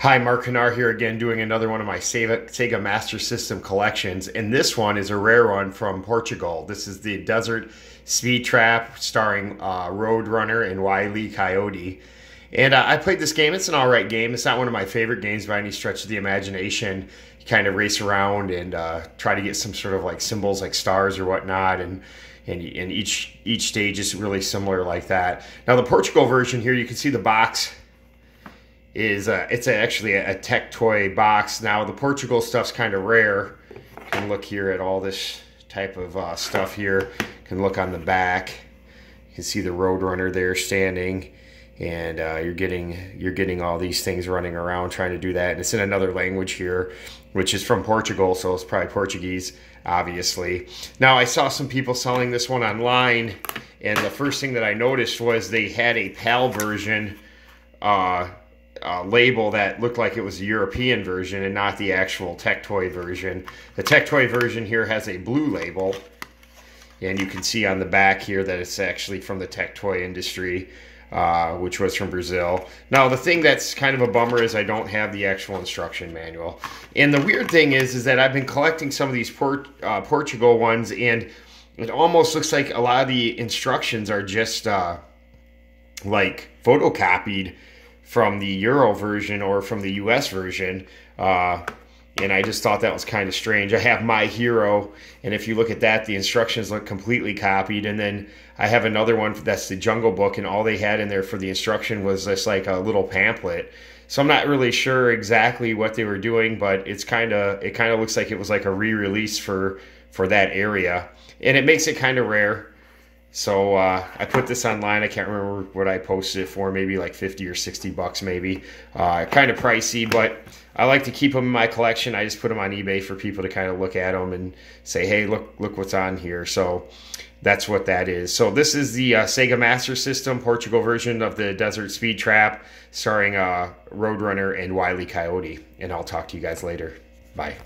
Hi, Mark Kanaar here again, doing another one of my Sega Master System collections. And this one is a rare one from Portugal. This is the Desert Speed Trap starring uh, Roadrunner and Wile Coyote. And uh, I played this game. It's an all right game. It's not one of my favorite games by any stretch of the imagination. You kind of race around and uh, try to get some sort of like symbols like stars or whatnot. And and, and each each stage is really similar like that. Now the Portugal version here, you can see the box is uh, it's a, actually a, a, Tectoy box. Now the Portugal stuff's kind of rare. You can look here at all this type of uh, stuff here. You can look on the back. You can see the Roadrunner there standing, and uh, you're getting you're getting all these things running around trying to do that. And it's in another language here, which is from Portugal, so it's probably Portuguese, obviously. Now I saw some people selling this one online, and the first thing that I noticed was they had a PAL version. Uh, uh, label that looked like it was a European version and not the actual Tectoy version. The Tectoy version here has a blue label, and you can see on the back here that it's actually from the Tectoy industry, uh, which was from Brazil. Now, the thing that's kind of a bummer is I don't have the actual instruction manual. And the weird thing is, is that I've been collecting some of these Port, uh, Portugal ones, and it almost looks like a lot of the instructions are just uh, like photocopied from the Euro version or from the US version. Uh, and I just thought that was kind of strange. I have My Hero, and if you look at that, the instructions look completely copied. And then I have another one that's the Jungle Book, and all they had in there for the instruction was just like a little pamphlet. So I'm not really sure exactly what they were doing, but it's kind of it kind of looks like it was like a re-release for for that area, and it makes it kind of rare. So uh, I put this online. I can't remember what I posted it for. Maybe like 50 or 60 bucks, maybe. Uh, kind of pricey, but I like to keep them in my collection. I just put them on eBay for people to kind of look at them and say, "Hey, look, look what's on here." So that's what that is. So this is the uh, Sega Master System Portugal version of the Desert Speed Trap, starring uh, Roadrunner and Wile Coyote. And I'll talk to you guys later. Bye.